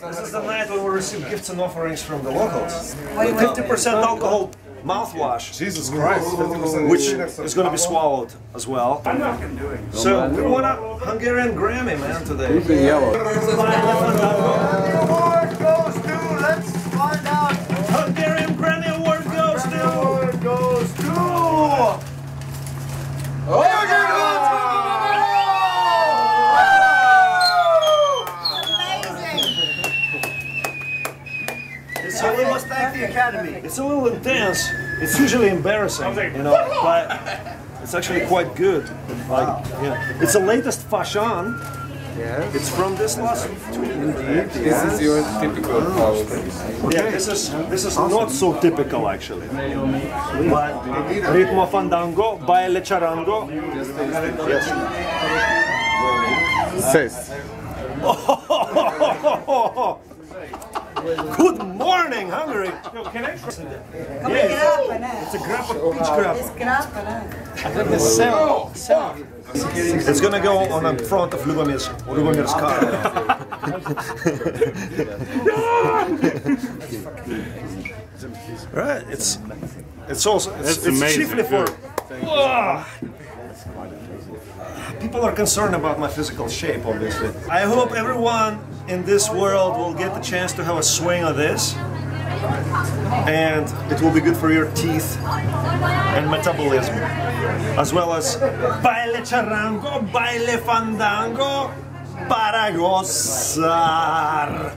This is the night when we receive gifts and offerings from the locals. 50% alcohol mouthwash, Jesus Christ. which is going to be swallowed as well. I'm not doing So we want a Hungarian Grammy, man, today. It's a must thank the Academy. it's a little intense. It's usually embarrassing, you know, but it's actually quite good. Like, yeah, it's the latest fashion. Yes. It's from this last Indeed. This is your typical ah. house. Yeah, this is this is not so typical actually. But ritmo fandango, baile charango. Yes. Says. Good morning, Hungary. Yes. It's a grappa, peach grappa. Sell, sell. It's gonna go on the front of Lubomir's, Lubomir's car. right, it's it's also it's, That's it's chiefly for. good. Ah. People are concerned about my physical shape, obviously. I hope everyone in this world will get the chance to have a swing of this. And it will be good for your teeth and metabolism. As well as baile charango, baile fandango, para gozar.